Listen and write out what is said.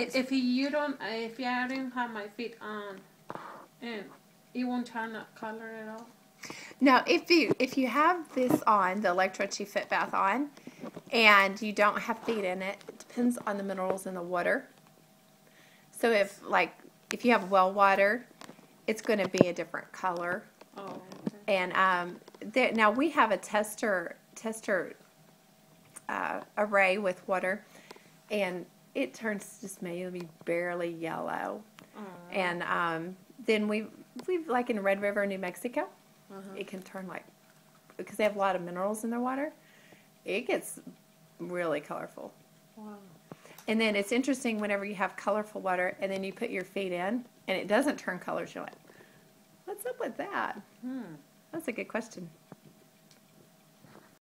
Right. If you don't, if I don't have my feet on, and it won't turn a color at all. Now, if you if you have this on the Electro-Chi Foot Bath on, and you don't have feet in it, it depends on the minerals in the water. So if like if you have well water, it's going to be a different color. Oh, okay. And um, there, now we have a tester tester uh, array with water, and it turns just maybe barely yellow. Oh, And um, then we we've like in Red River, New Mexico, uh-huh. it can turn like because they have a lot of minerals in their water. It gets really colorful. Wow. And then it's interesting whenever you have colorful water and then you put your feet in and it doesn't turn colors. You're like, what's up with that? Hmm. That's a good question.